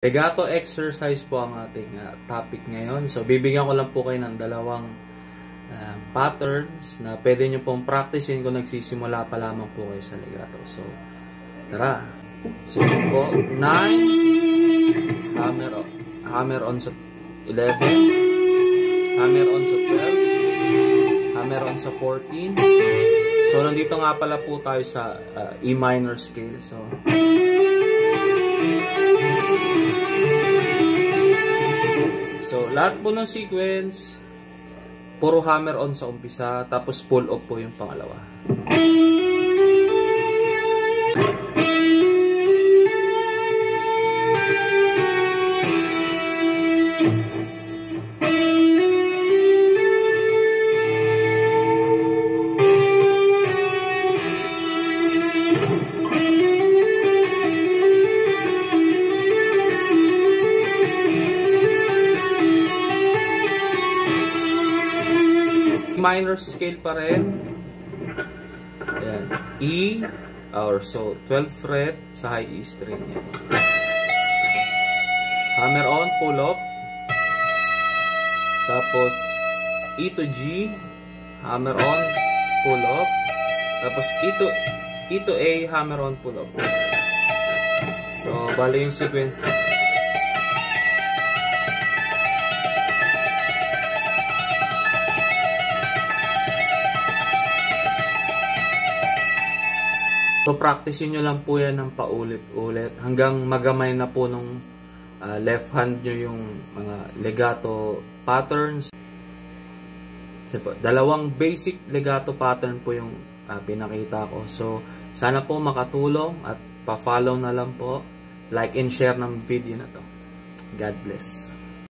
Legato exercise po ang ating uh, topic ngayon. So, bibigyan ko lang po kayo ng dalawang uh, patterns na pwede nyo pong practicein kung nagsisimula pa lamang po kayo sa legato. So, tara. So, po, 9, hammer, hammer on sa 11, hammer on sa 12, hammer on sa 14. So, nandito nga pala po tayo sa uh, E minor scale. So, lahat po ng sequence, puro hammer on sa umpisa, tapos pull off po yung pangalawa. Minor scale pa rin. Ayan. E, or so, 12 fret sa high E string. Yan. Hammer on, pull up. Tapos, E to G, hammer on, pull up. Tapos, E to, e to A, hammer on, pull up. So, bali yung sequence. So, practicein nyo lang po yan ng paulit-ulit hanggang magamay na po nung uh, left hand nyo yung mga legato patterns. Dalawang basic legato pattern po yung uh, pinakita ko. So, sana po makatulong at pa-follow na lang po. Like and share ng video na to. God bless.